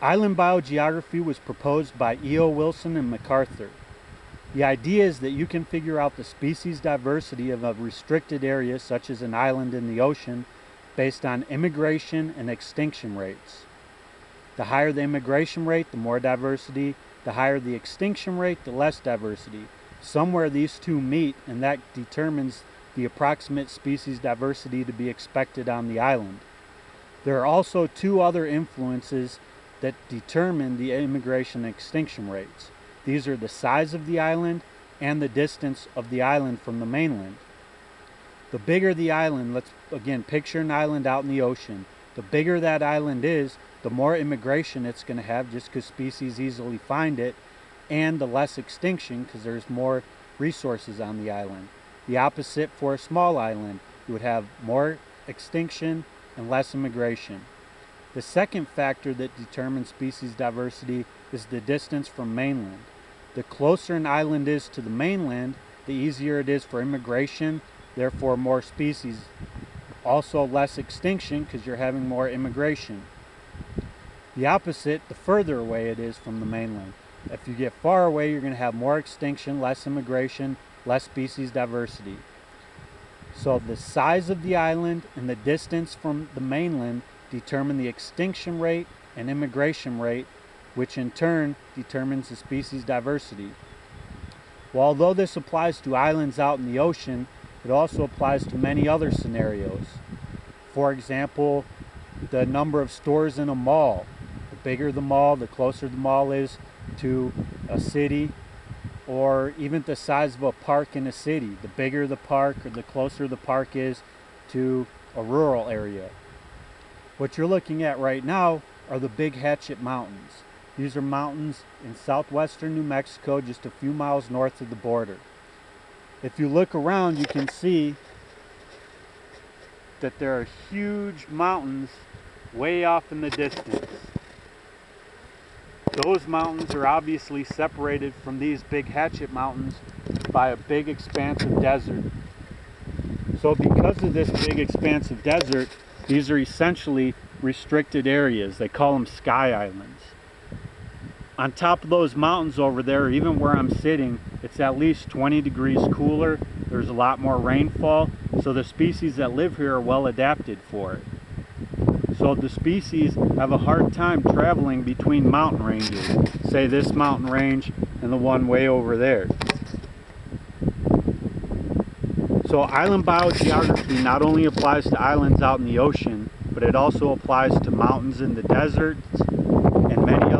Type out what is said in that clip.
Island biogeography was proposed by E.O. Wilson and MacArthur. The idea is that you can figure out the species diversity of a restricted area such as an island in the ocean based on immigration and extinction rates. The higher the immigration rate, the more diversity. The higher the extinction rate, the less diversity. Somewhere these two meet and that determines the approximate species diversity to be expected on the island. There are also two other influences that determine the immigration extinction rates. These are the size of the island and the distance of the island from the mainland. The bigger the island, let's again picture an island out in the ocean. The bigger that island is, the more immigration it's going to have just because species easily find it, and the less extinction because there's more resources on the island. The opposite for a small island, you would have more extinction and less immigration. The second factor that determines species diversity is the distance from mainland. The closer an island is to the mainland, the easier it is for immigration, therefore more species. Also less extinction because you're having more immigration. The opposite, the further away it is from the mainland. If you get far away, you're going to have more extinction, less immigration, less species diversity. So the size of the island and the distance from the mainland determine the extinction rate and immigration rate, which in turn determines the species diversity. Well, although this applies to islands out in the ocean, it also applies to many other scenarios. For example, the number of stores in a mall. The bigger the mall, the closer the mall is to a city, or even the size of a park in a city. The bigger the park or the closer the park is to a rural area. What you're looking at right now are the Big Hatchet Mountains. These are mountains in southwestern New Mexico, just a few miles north of the border. If you look around, you can see that there are huge mountains way off in the distance. Those mountains are obviously separated from these Big Hatchet Mountains by a big expanse of desert. So because of this big expanse of desert, these are essentially restricted areas. They call them sky islands. On top of those mountains over there, even where I'm sitting, it's at least 20 degrees cooler. There's a lot more rainfall, so the species that live here are well adapted for it. So the species have a hard time traveling between mountain ranges, say this mountain range and the one way over there. So island biogeography not only applies to islands out in the ocean, but it also applies to mountains in the deserts and many